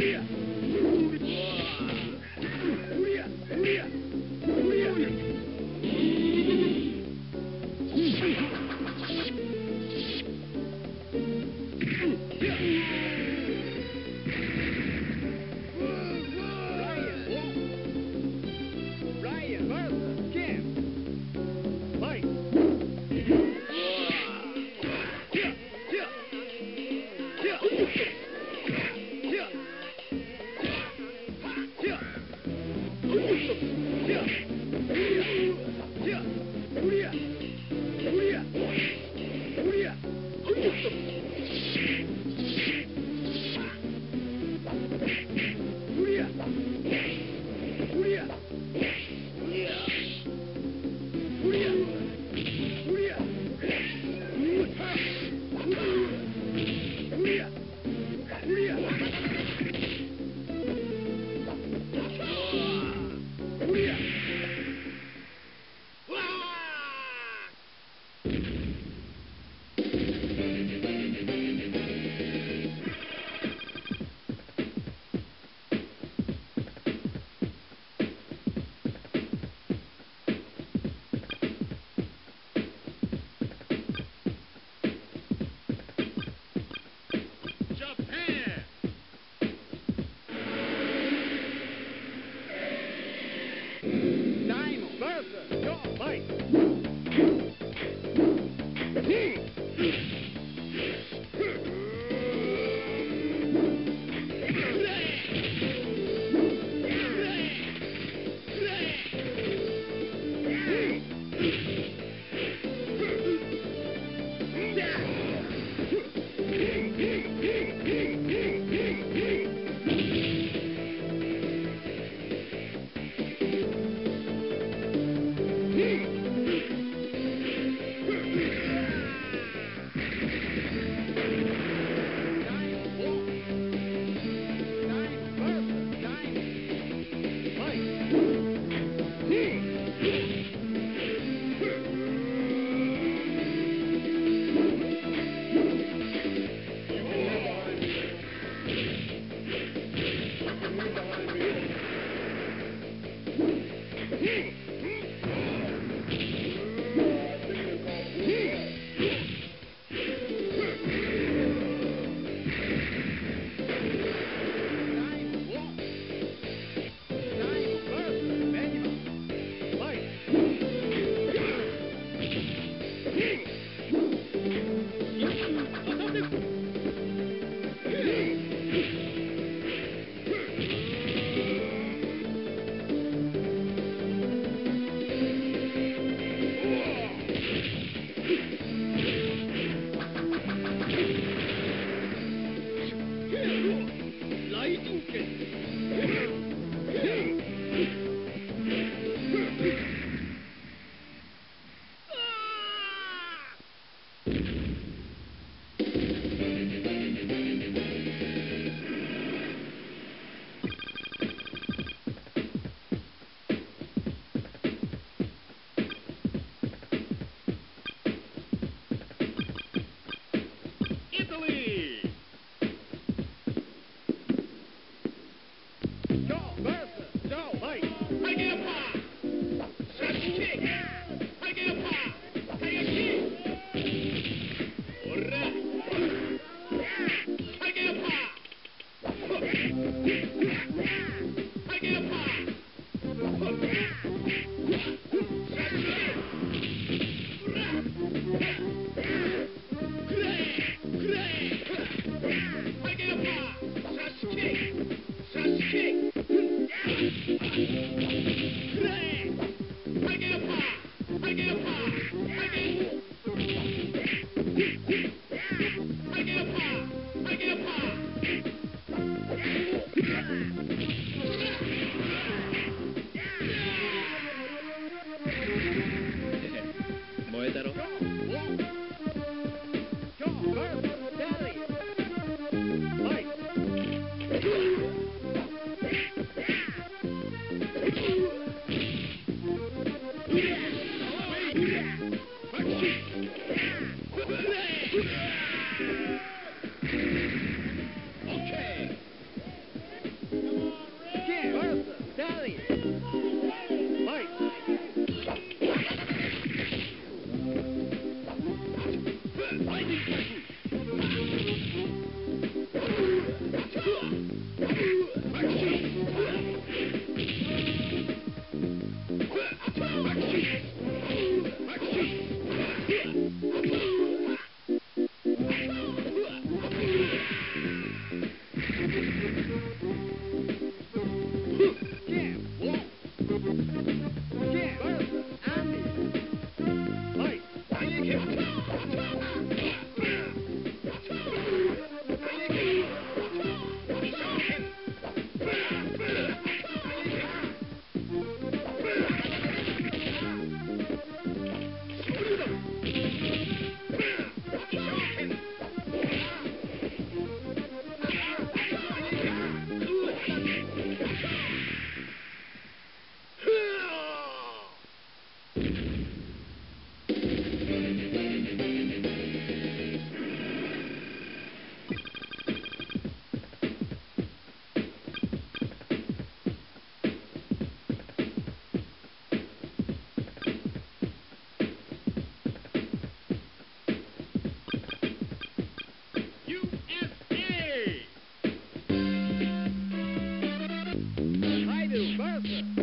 Yeah. Bang.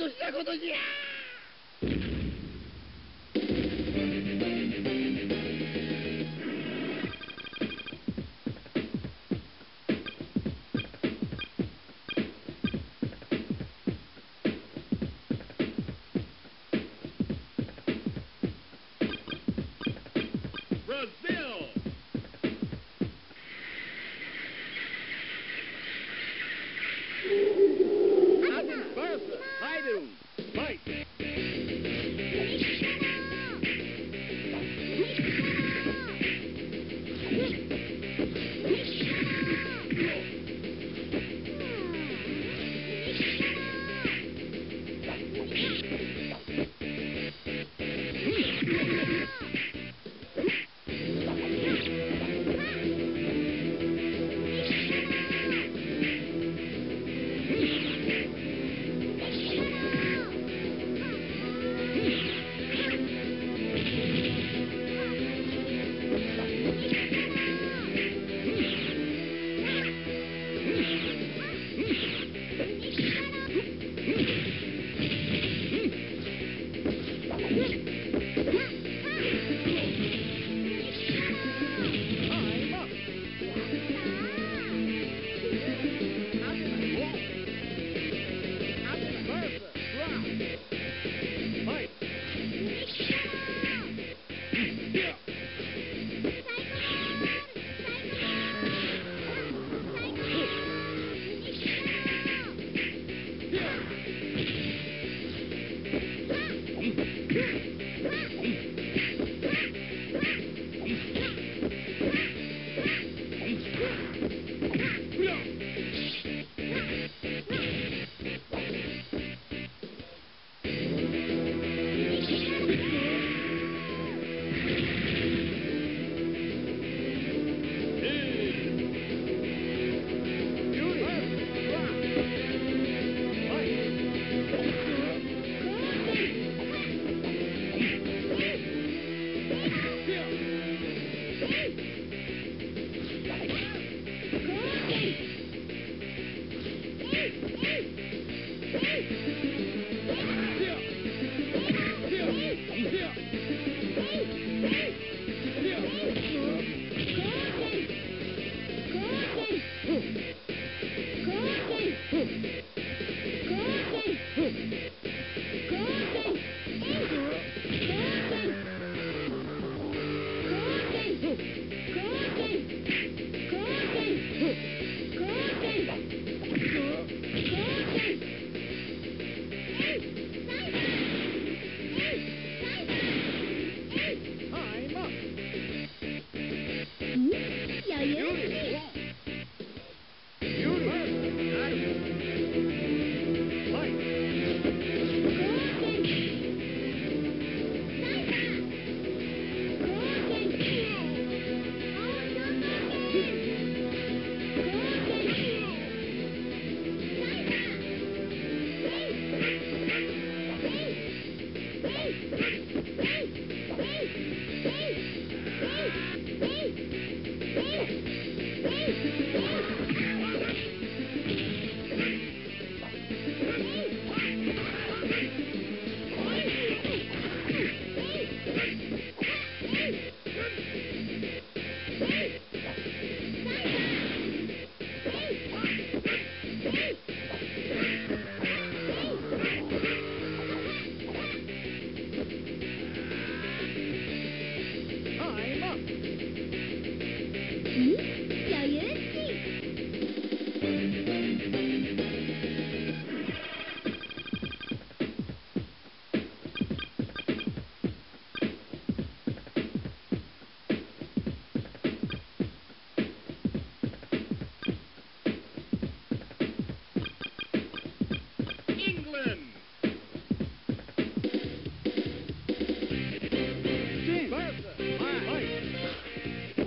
としたことじゃ。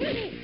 Hey!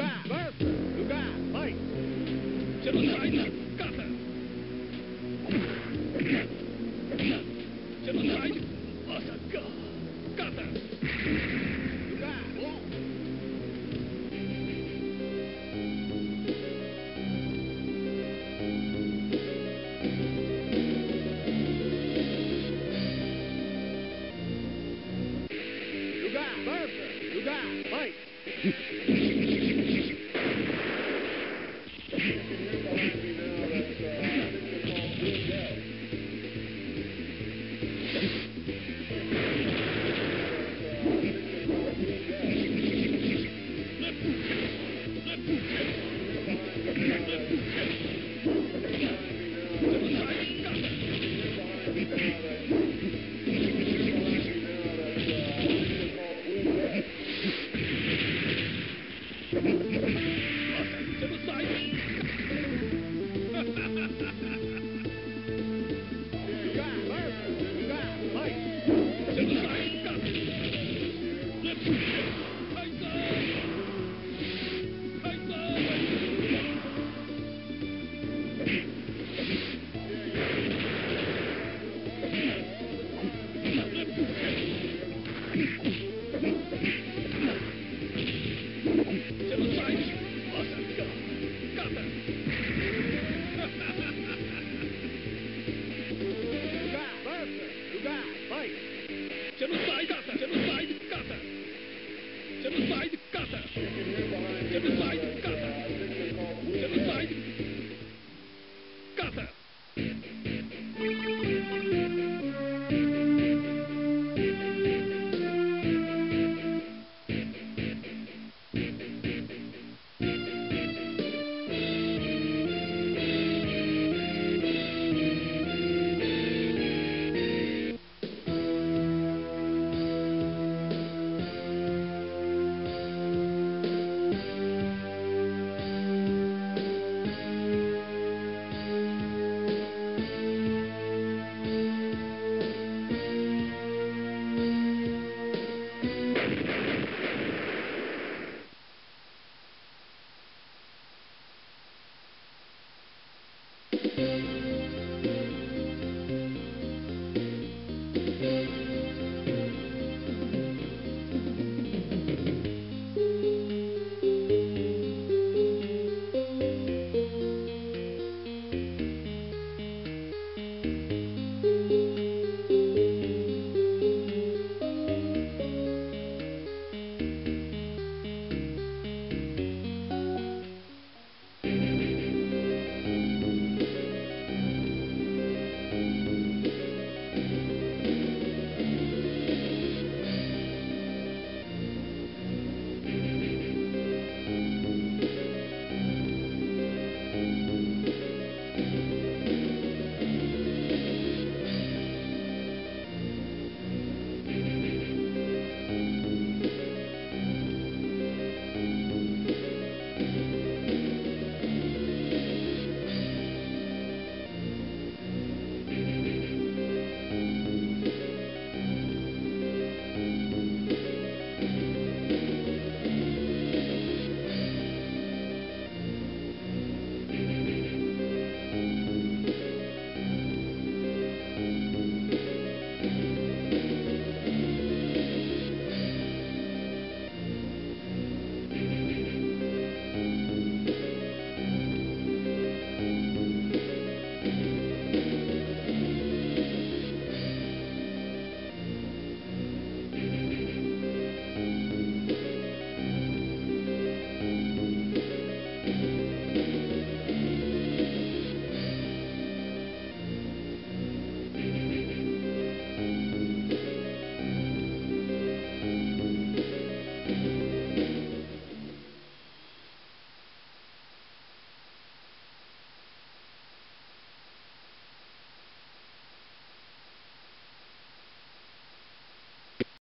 Lugar versus Lugar. Fight. ちょっとないな。ガタ。ちょっと